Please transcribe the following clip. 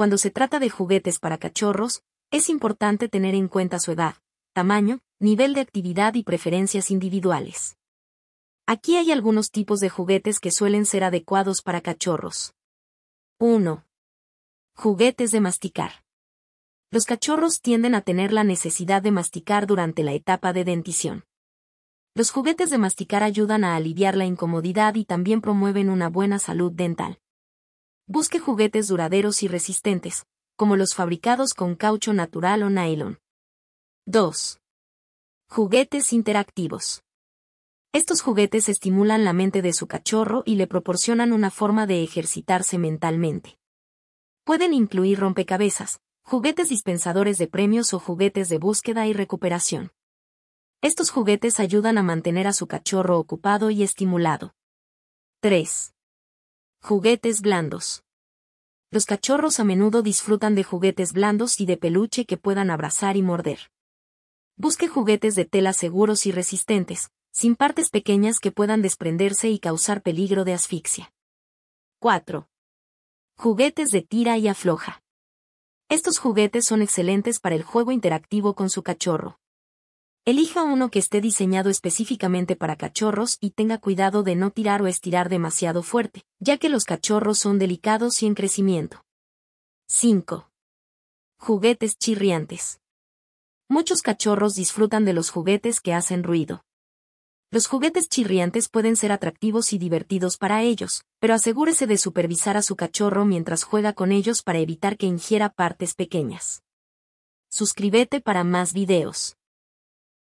cuando se trata de juguetes para cachorros, es importante tener en cuenta su edad, tamaño, nivel de actividad y preferencias individuales. Aquí hay algunos tipos de juguetes que suelen ser adecuados para cachorros. 1. Juguetes de masticar. Los cachorros tienden a tener la necesidad de masticar durante la etapa de dentición. Los juguetes de masticar ayudan a aliviar la incomodidad y también promueven una buena salud dental. Busque juguetes duraderos y resistentes, como los fabricados con caucho natural o nylon. 2. Juguetes interactivos. Estos juguetes estimulan la mente de su cachorro y le proporcionan una forma de ejercitarse mentalmente. Pueden incluir rompecabezas, juguetes dispensadores de premios o juguetes de búsqueda y recuperación. Estos juguetes ayudan a mantener a su cachorro ocupado y estimulado. 3. Juguetes blandos. Los cachorros a menudo disfrutan de juguetes blandos y de peluche que puedan abrazar y morder. Busque juguetes de tela seguros y resistentes, sin partes pequeñas que puedan desprenderse y causar peligro de asfixia. 4. Juguetes de tira y afloja. Estos juguetes son excelentes para el juego interactivo con su cachorro. Elija uno que esté diseñado específicamente para cachorros y tenga cuidado de no tirar o estirar demasiado fuerte, ya que los cachorros son delicados y en crecimiento. 5. Juguetes chirriantes. Muchos cachorros disfrutan de los juguetes que hacen ruido. Los juguetes chirriantes pueden ser atractivos y divertidos para ellos, pero asegúrese de supervisar a su cachorro mientras juega con ellos para evitar que ingiera partes pequeñas. Suscríbete para más videos.